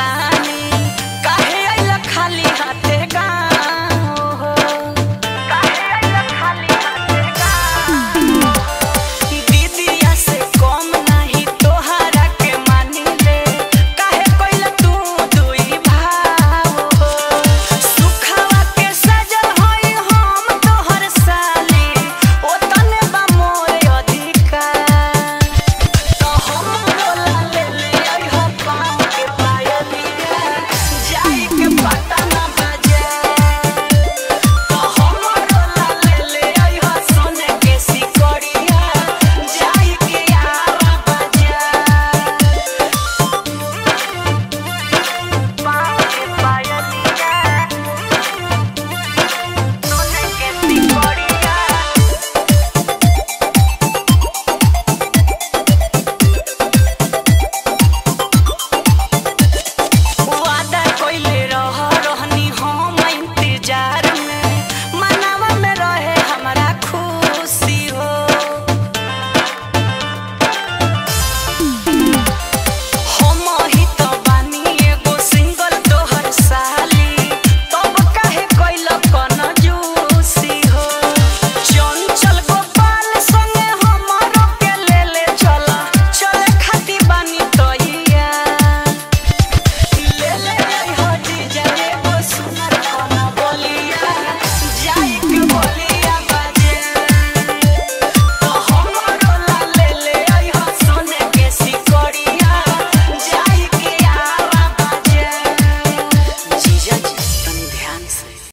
bye.